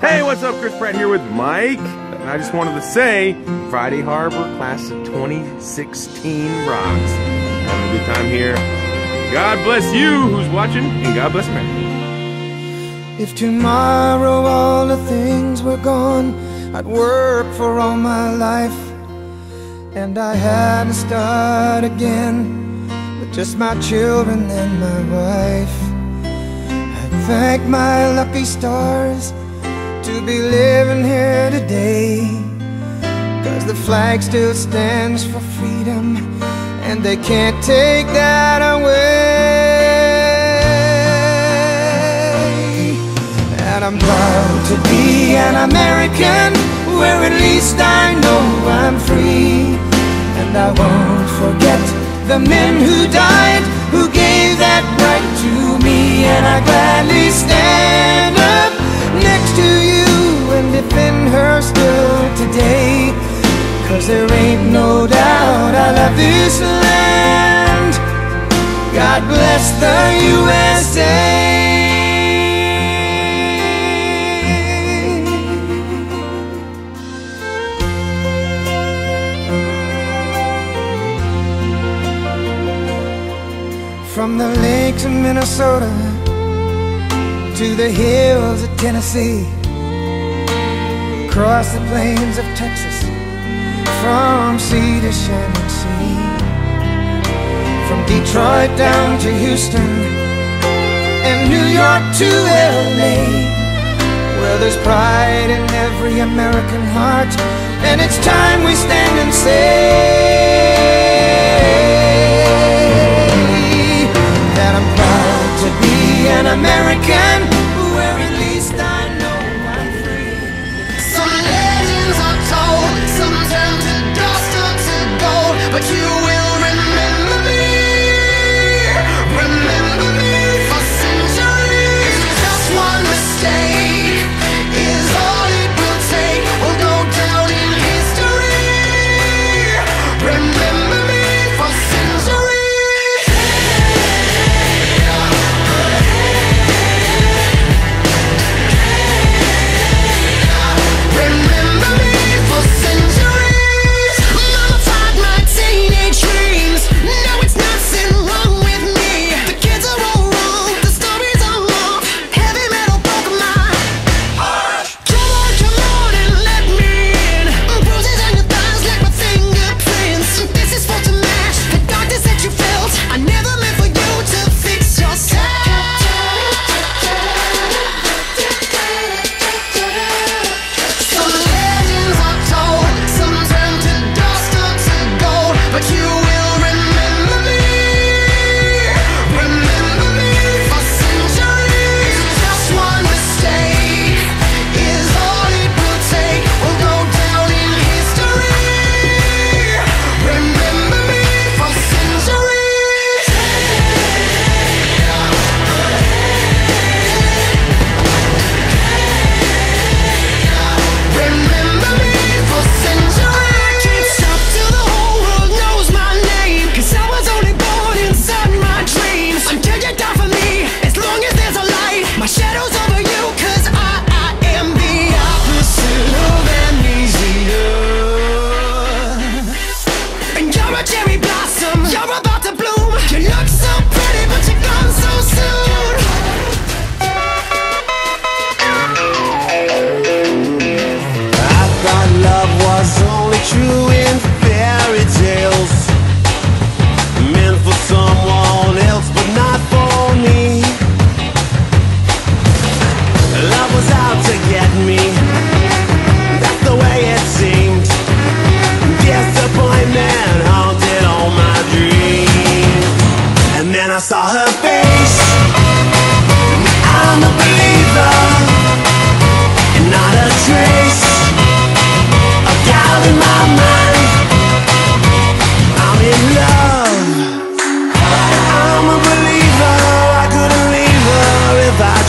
Hey, what's up? Chris Pratt here with Mike. And I just wanted to say, Friday Harbor Class of 2016 rocks. Having a good time here. God bless you who's watching, and God bless America. If tomorrow all the things were gone, I'd work for all my life. And I had to start again with just my children and my wife. I thank my lucky stars to be living here today. Cause the flag still stands for freedom, and they can't take that away. And I'm proud to be an American, where at least I know I'm free. And I won't forget the men who died, who gave that right to me. And I gladly stand still today. Cause there ain't no doubt I love this land. God bless the USA. From the lakes of Minnesota to the hills of Tennessee, across the plains of Texas, from sea to shining sea, from Detroit down to Houston and New York to LA. Well, there's pride in every American heart, and it's time we stand and say that I'm proud to be an American,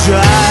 try.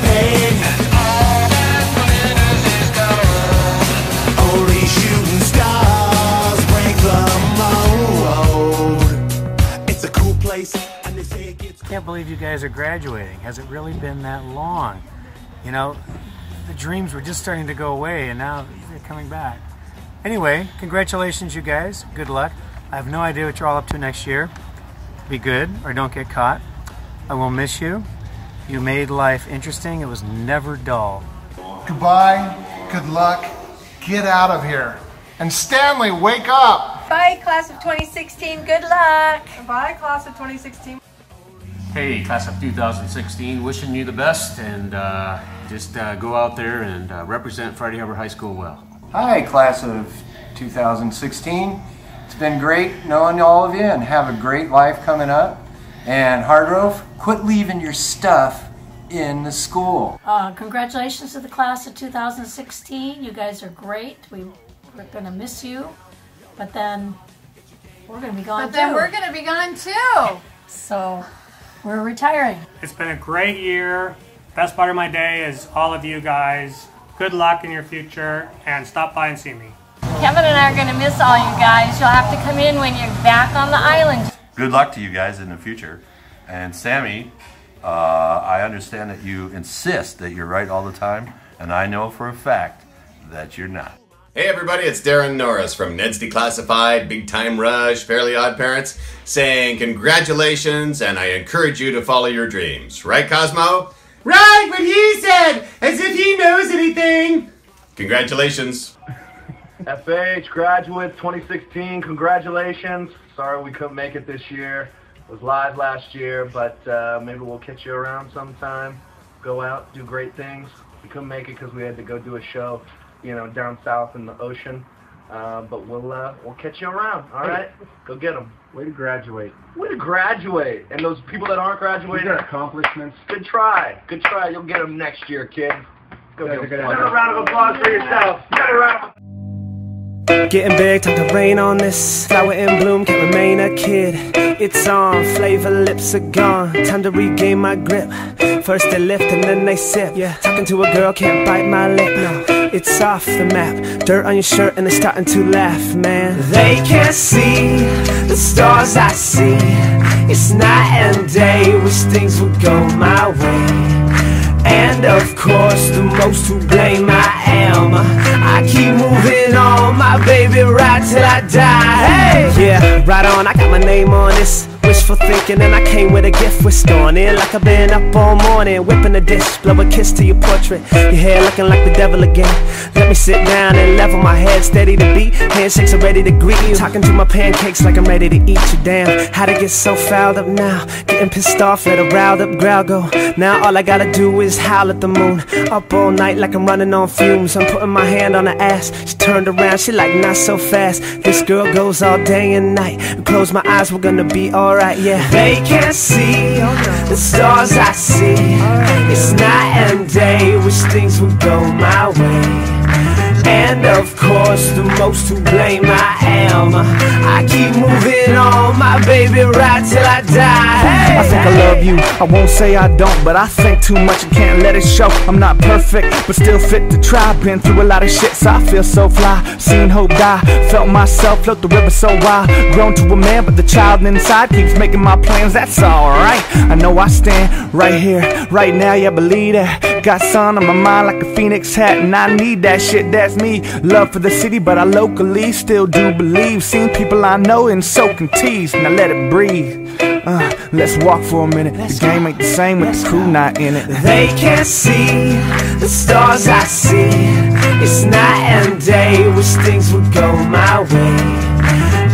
guys are graduating. Has it really been that long? You know, the dreams were just starting to go away and now they're coming back. Anyway, congratulations, you guys. Good luck. I have no idea what you're all up to next year. Be good or don't get caught. I will miss you. You made life interesting. It was never dull. Goodbye, good luck, get out of here. And Stanley, wake up! Bye, class of 2016. Good luck. Bye, class of 2016. Hey, class of 2016, wishing you the best and uh, just uh, go out there and uh, represent Friday Harbor High School well. Hi, class of 2016. It's been great knowing all of you and have a great life coming up. And Hardrove, quit leaving your stuff in the school. Uh, congratulations to the class of 2016. You guys are great. We, we're going to miss you, but then we're going to be gone But then too. we're going to be gone too. so we're retiring. It's been a great year. Best part of my day is all of you guys. Good luck in your future and stop by and see me. Kevin and I are going to miss all you guys. You'll have to come in when you're back on the island. Good luck to you guys in the future. And Sammy, uh, I understand that you insist that you're right all the time, and I know for a fact that you're not. Hey everybody, it's Daran Norris from Ned's Declassified, Big Time Rush, Fairly Odd Parents, saying congratulations and I encourage you to follow your dreams. Right, Cosmo? Right, what he said, as if he knows anything. Congratulations. FH graduates 2016, congratulations. Sorry we couldn't make it this year. It was live last year, but uh, maybe we'll catch you around sometime. Go out, do great things. We couldn't make it because we had to go do a show, you know, down south in the ocean. Uh, but we'll uh, we'll catch you around. All right, go get them. Way to graduate. Way to graduate! And those people that aren't graduating, You got accomplishments. good try, good try. You'll get them next year, kid. Go Guys are get gonna them. Another round of applause for yourself. Another round of Getting big, time to rain on this. Flower in bloom, can't remain a kid. It's on, flavor lips are gone. Time to regain my grip. First they lift and then they sip. Yeah, talking to a girl, can't bite my lip. No, it's off the map. Dirt on your shirt and they're starting to laugh, man. They can't see the stars I see. It's night and day, wish things would go my way. And of course, the most to blame I am. I keep moving on, my baby, right till I die. Hey! Yeah, right on, I got my name on this. Wishful thinking, and I came with a gift. We're storing it like I've been up all morning, whipping a dish, blow a kiss to your portrait. Your hair looking like the devil again. Let me sit down and level my head, steady to beat. Handshakes are ready to greet you. Talking to my pancakes like I'm ready to eat you. Damn, how to get so fouled up now? Getting pissed off, let a riled up growl go. Now all I gotta do is howl at the moon. Up all night like I'm running on fumes. I'm putting my hand on her ass. She turned around, she like not so fast. This girl goes all day and night. Close my eyes, we're gonna be alright, yeah. They can't see the stars I see. It's night and day, wish things would go my way. And of course, the most to blame I am. I keep moving on, my baby, right till I die. Hey, I think I love you. I won't say I don't, but I think too much and can't let it show. I'm not perfect, but still fit to try. Been through a lot of shit, so I feel so fly. Seen hope die, felt myself float the river so wild. Grown to a man, but the child inside keeps making my plans. That's alright. I know I stand right here, right now. Yeah, believe that. Got sun on my mind like a phoenix hat, and I need that shit. That's me. Love for the city, but I locally still do believe. Seen people I know in soaking teas. Now let it breathe. Uh, let's walk for a minute. The game ain't the same with the crew not in it. They can't see the stars I see. It's night and day, wish things would go my way.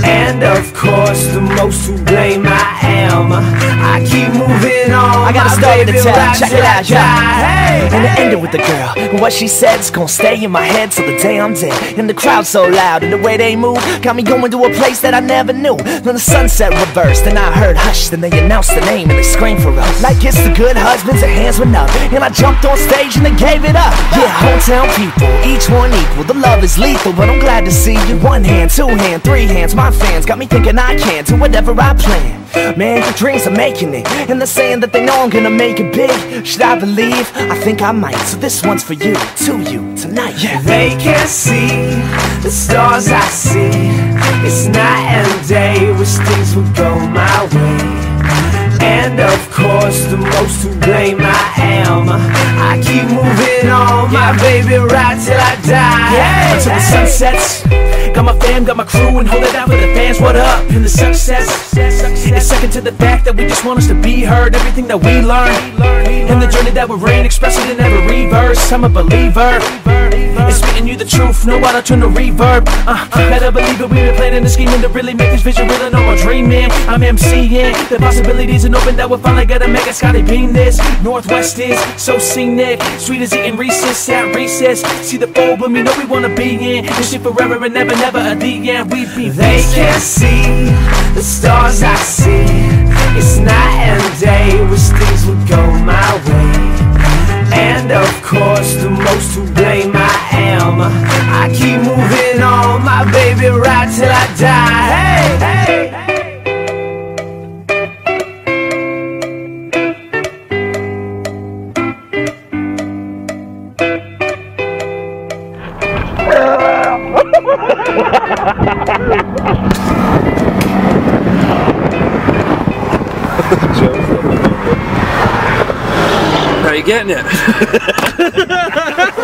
And of course, the most to blame I am. I keep moving on. I got a story to tell. Check it out, yeah. And it hey. ended with the girl. And what she said's gonna stay in my head till the day I'm dead. And the crowd so loud, and the way they move got me going to a place that I never knew. Then the sunset reversed, and I heard hush. Then they announced the name and they screamed for us. Like it's the good husbands, and hands went up. And I jumped on stage and they gave it up. Yeah, hometown people, each one equal. The love is lethal, but I'm glad to see you. One hand, two hand, three hands. My fans got me thinking I can do whatever I plan. Man, your dreams are making it, and they're saying that they know I'm gonna make it big. Should I believe? I think I might. So this one's for you, to you, tonight. Yeah. They can't see the stars I see. It's night and day, wish things would go my way. And of course, the most to blame I. I keep moving on, my baby, right till I die. Hey, Until the sun sets. Got my fam, got my crew, and hold it down for the fans. What up? And the success. It's second to the fact that we just want us to be heard. Everything that we learn. And the journey that we're in, express it in every verse. I'm a believer. It's spitting you the truth, no auto tune to reverb. Uh, better believe it, we've been planning and scheming to really make this vision real. And no more dreaming. I'm MCing. The possibilities are open that we're finally gonna make it. Scotty Beam this. Northwest is so scenic. Sweet as eating recess at recess. See the fold, but we know we wanna be in. This shit forever and never, never a the end. We be They can't see the stars I see. It's night and day, getting it?